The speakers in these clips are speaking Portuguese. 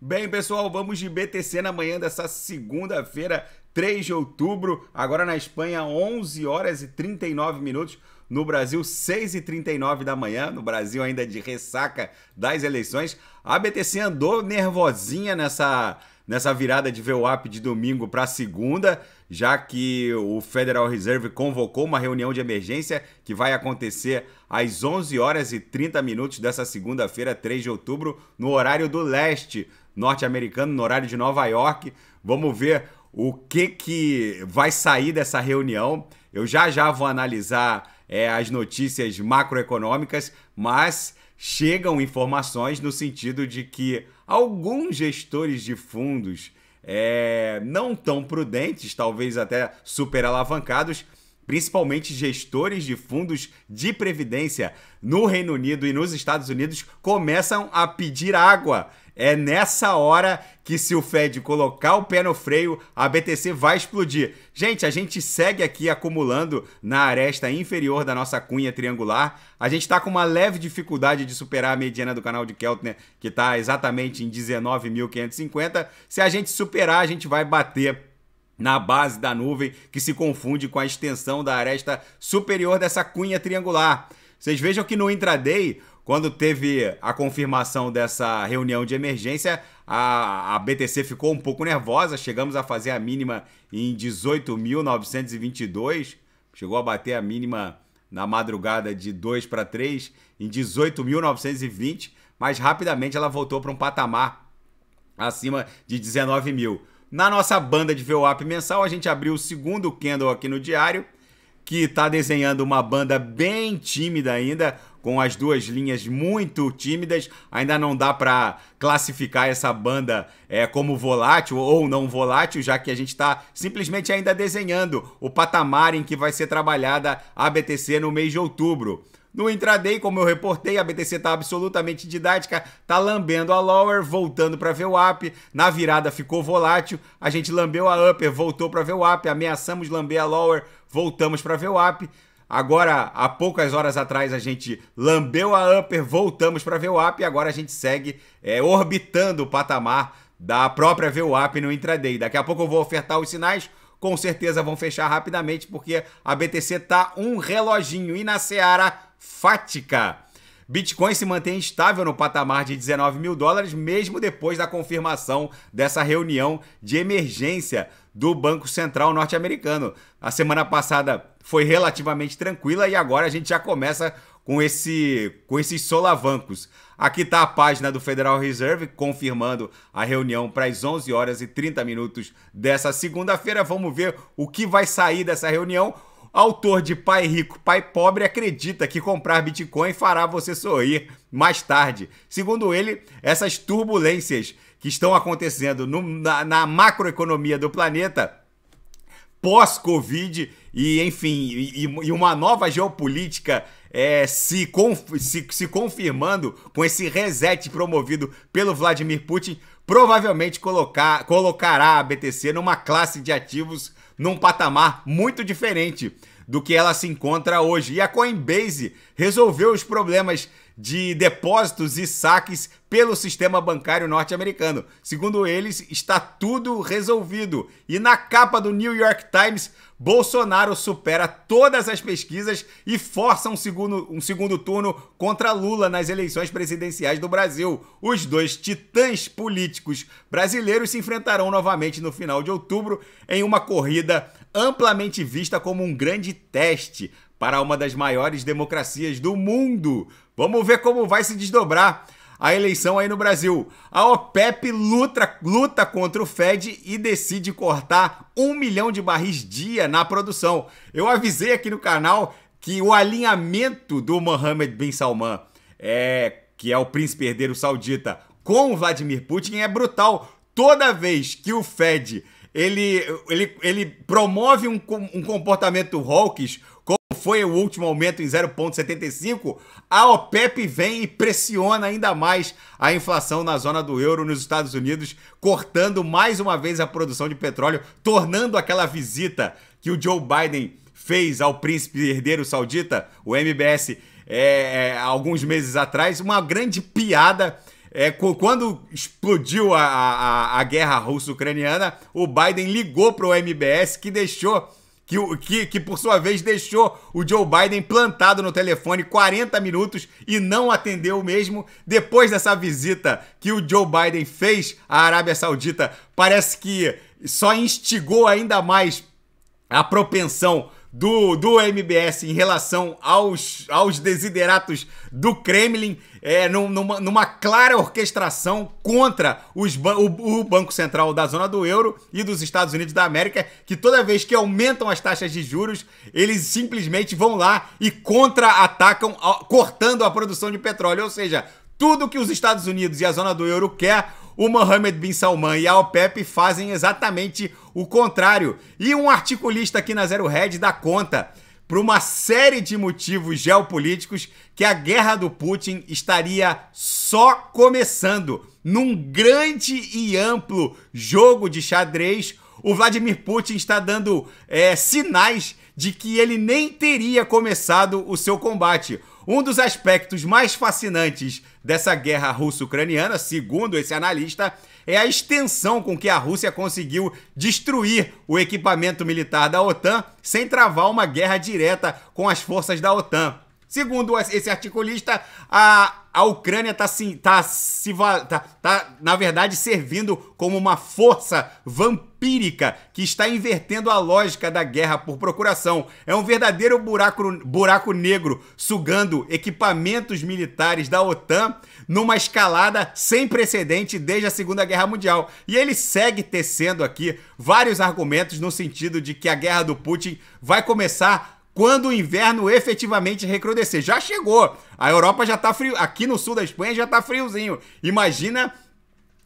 Bem, pessoal, vamos de BTC na manhã dessa segunda-feira, 3 de outubro. Agora na Espanha, 11 horas e 39 minutos. No Brasil, 6 e 39 da manhã. No Brasil, ainda de ressaca das eleições. A BTC andou nervosinha nessa, nessa virada de VWAP de domingo para segunda, já que o Federal Reserve convocou uma reunião de emergência que vai acontecer às 11 horas e 30 minutos dessa segunda-feira, 3 de outubro, no horário do leste norte-americano, no horário de Nova York. Vamos ver o que, que vai sair dessa reunião. Eu já já vou analisar é, as notícias macroeconômicas, mas chegam informações no sentido de que alguns gestores de fundos é, não tão prudentes, talvez até super alavancados, principalmente gestores de fundos de previdência no Reino Unido e nos Estados Unidos, começam a pedir água é nessa hora que se o Fed colocar o pé no freio, a BTC vai explodir. Gente, a gente segue aqui acumulando na aresta inferior da nossa cunha triangular. A gente está com uma leve dificuldade de superar a mediana do canal de Keltner, que está exatamente em 19.550. Se a gente superar, a gente vai bater na base da nuvem, que se confunde com a extensão da aresta superior dessa cunha triangular. Vocês vejam que no intraday quando teve a confirmação dessa reunião de emergência, a, a BTC ficou um pouco nervosa. Chegamos a fazer a mínima em 18.922. Chegou a bater a mínima na madrugada de 2 para 3 em 18.920, mas rapidamente ela voltou para um patamar acima de 19 mil. Na nossa banda de VWAP mensal, a gente abriu o segundo candle aqui no diário, que está desenhando uma banda bem tímida ainda, com as duas linhas muito tímidas. Ainda não dá para classificar essa banda é, como volátil ou não volátil, já que a gente está simplesmente ainda desenhando o patamar em que vai ser trabalhada a BTC no mês de outubro. No intraday, como eu reportei, a BTC está absolutamente didática, está lambendo a lower, voltando para VWAP. Na virada ficou volátil, a gente lambeu a upper, voltou para VWAP, ameaçamos lamber a lower, voltamos para VWAP. Agora, há poucas horas atrás, a gente lambeu a upper, voltamos para a VWAP e agora a gente segue é, orbitando o patamar da própria VWAP no intraday. Daqui a pouco eu vou ofertar os sinais, com certeza vão fechar rapidamente, porque a BTC tá um reloginho e na Seara fática. Bitcoin se mantém estável no patamar de 19 mil dólares, mesmo depois da confirmação dessa reunião de emergência do Banco Central norte-americano. A semana passada foi relativamente tranquila e agora a gente já começa com, esse, com esses solavancos. Aqui está a página do Federal Reserve confirmando a reunião para as 11 horas e 30 minutos dessa segunda-feira. Vamos ver o que vai sair dessa reunião. Autor de Pai Rico, Pai Pobre acredita que comprar Bitcoin fará você sorrir mais tarde. Segundo ele, essas turbulências que estão acontecendo no, na, na macroeconomia do planeta pós-Covid e, enfim, e, e, uma nova geopolítica é, se, conf, se, se confirmando com esse reset promovido pelo Vladimir Putin, provavelmente colocar, colocará a BTC numa classe de ativos num patamar muito diferente do que ela se encontra hoje. E a Coinbase resolveu os problemas de depósitos e saques pelo sistema bancário norte-americano. Segundo eles, está tudo resolvido. E na capa do New York Times, Bolsonaro supera todas as pesquisas e força um segundo, um segundo turno contra Lula nas eleições presidenciais do Brasil. Os dois titãs políticos brasileiros se enfrentarão novamente no final de outubro em uma corrida amplamente vista como um grande teste para uma das maiores democracias do mundo. Vamos ver como vai se desdobrar a eleição aí no Brasil. A OPEP luta, luta contra o Fed e decide cortar um milhão de barris dia na produção. Eu avisei aqui no canal que o alinhamento do Mohammed bin Salman, é, que é o príncipe herdeiro saudita, com o Vladimir Putin é brutal. Toda vez que o Fed ele, ele, ele promove um, um comportamento hawkish, foi o último aumento em 0,75, a OPEP vem e pressiona ainda mais a inflação na zona do euro nos Estados Unidos, cortando mais uma vez a produção de petróleo, tornando aquela visita que o Joe Biden fez ao príncipe herdeiro saudita, o MBS, é, é, alguns meses atrás, uma grande piada é, quando explodiu a, a, a guerra russo-ucraniana, o Biden ligou para o MBS que deixou que, que, que, por sua vez deixou o Joe Biden plantado no telefone 40 minutos e não atendeu mesmo. Depois dessa visita que o Joe Biden fez à Arábia Saudita, parece que só instigou ainda mais a propensão do, do MBS em relação aos, aos desideratos do Kremlin, é, numa, numa clara orquestração contra os, o, o Banco Central da zona do euro e dos Estados Unidos da América, que toda vez que aumentam as taxas de juros, eles simplesmente vão lá e contra-atacam, cortando a produção de petróleo. Ou seja, tudo que os Estados Unidos e a zona do euro quer, o Mohammed bin Salman e a OPEP fazem exatamente o contrário. E um articulista aqui na Zero Red dá conta, por uma série de motivos geopolíticos, que a guerra do Putin estaria só começando. Num grande e amplo jogo de xadrez, o Vladimir Putin está dando é, sinais de que ele nem teria começado o seu combate. Um dos aspectos mais fascinantes dessa guerra russo-ucraniana, segundo esse analista, é a extensão com que a Rússia conseguiu destruir o equipamento militar da OTAN sem travar uma guerra direta com as forças da OTAN. Segundo esse articulista, a, a Ucrânia está tá, tá, tá, na verdade, servindo como uma força vampírica que está invertendo a lógica da guerra por procuração. É um verdadeiro buraco, buraco negro sugando equipamentos militares da OTAN numa escalada sem precedente desde a Segunda Guerra Mundial. E ele segue tecendo aqui vários argumentos no sentido de que a guerra do Putin vai começar quando o inverno efetivamente recrudescer. Já chegou. A Europa já tá frio. Aqui no sul da Espanha já tá friozinho. Imagina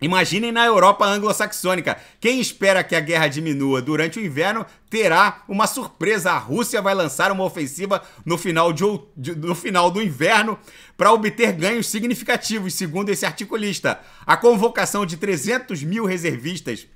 Imaginem na Europa anglo-saxônica. Quem espera que a guerra diminua durante o inverno terá uma surpresa. A Rússia vai lançar uma ofensiva no final, de, no final do inverno para obter ganhos significativos, segundo esse articulista. A convocação de 300 mil reservistas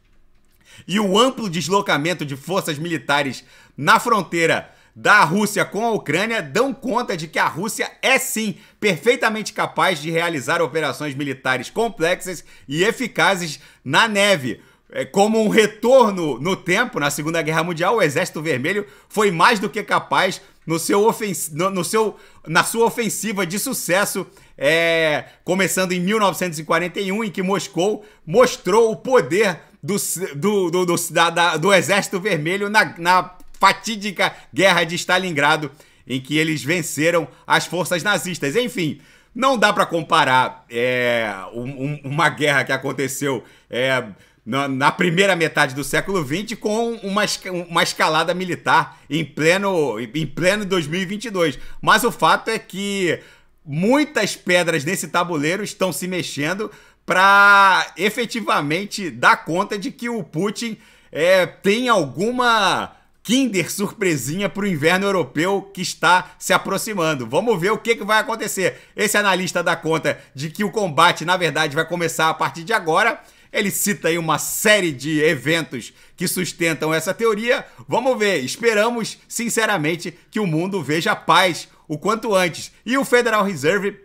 e o amplo deslocamento de forças militares na fronteira da Rússia com a Ucrânia dão conta de que a Rússia é sim perfeitamente capaz de realizar operações militares complexas e eficazes na neve. É, como um retorno no tempo, na Segunda Guerra Mundial, o Exército Vermelho foi mais do que capaz no seu, ofens... no, seu... na sua ofensiva de sucesso, é... começando em 1941, em que Moscou mostrou o poder do, do, do, do, da, do Exército Vermelho na, na fatídica Guerra de Stalingrado, em que eles venceram as forças nazistas. Enfim, não dá para comparar é, um, uma guerra que aconteceu é, na, na, primeira metade do século XX com uma, uma escalada militar em pleno, em pleno 2022. Mas o fato é que muitas pedras nesse tabuleiro estão se mexendo para efetivamente dar conta de que o Putin é, tem alguma Kinder surpresinha para o inverno europeu que está se aproximando. Vamos ver o que, que vai acontecer. Esse analista dá conta de que o combate, na verdade, vai começar a partir de agora. Ele cita aí uma série de eventos que sustentam essa teoria. Vamos ver. Esperamos, sinceramente, que o mundo veja paz o quanto antes. E o Federal Reserve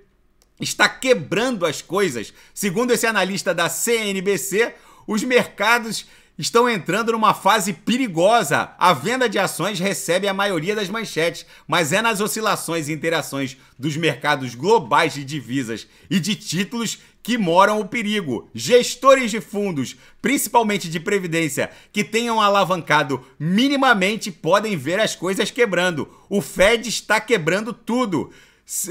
está quebrando as coisas. Segundo esse analista da CNBC, os mercados estão entrando numa fase perigosa. A venda de ações recebe a maioria das manchetes, mas é nas oscilações e interações dos mercados globais de divisas e de títulos que moram o perigo. Gestores de fundos, principalmente de previdência, que tenham alavancado minimamente podem ver as coisas quebrando. O Fed está quebrando tudo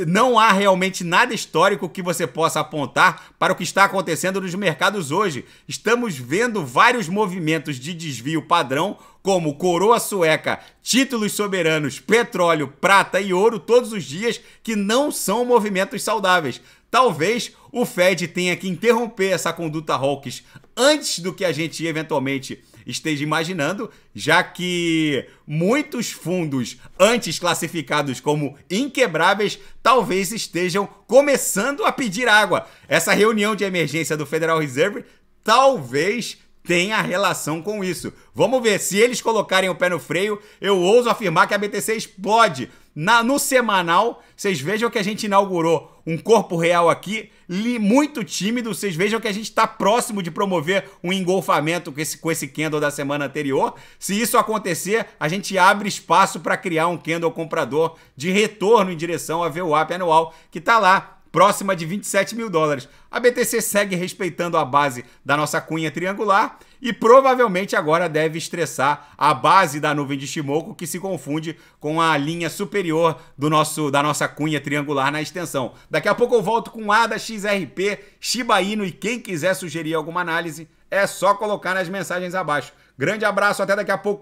não há realmente nada histórico que você possa apontar para o que está acontecendo nos mercados hoje. Estamos vendo vários movimentos de desvio padrão, como coroa sueca, títulos soberanos, petróleo, prata e ouro todos os dias, que não são movimentos saudáveis. Talvez o Fed tenha que interromper essa conduta hawkish antes do que a gente eventualmente esteja imaginando, já que muitos fundos antes classificados como inquebráveis talvez estejam começando a pedir água. Essa reunião de emergência do Federal Reserve talvez tenha relação com isso. Vamos ver, se eles colocarem o pé no freio, eu ouso afirmar que a BTC explode Na, no semanal, vocês vejam que a gente inaugurou um corpo real aqui, li, muito tímido. Vocês vejam que a gente está próximo de promover um engolfamento com esse, com esse candle da semana anterior. Se isso acontecer, a gente abre espaço para criar um candle comprador de retorno em direção à VWAP anual, que está lá próxima de 27 mil dólares. A BTC segue respeitando a base da nossa cunha triangular e provavelmente agora deve estressar a base da nuvem de Shimoku, que se confunde com a linha superior do nosso, da nossa cunha triangular na extensão. Daqui a pouco eu volto com ADA, XRP, Shiba Inu e quem quiser sugerir alguma análise, é só colocar nas mensagens abaixo. Grande abraço, até daqui a pouco.